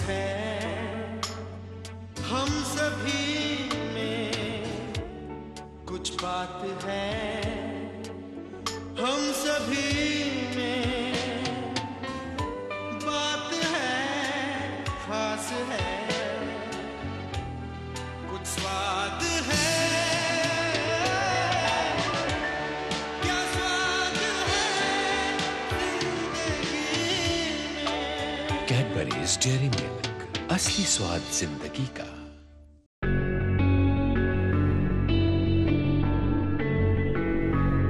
है। हम सभी में कुछ बात है। हम सभी में बात है खास है। कैडबरीज डेयरी मिल्क असली स्वाद ज़िंदगी का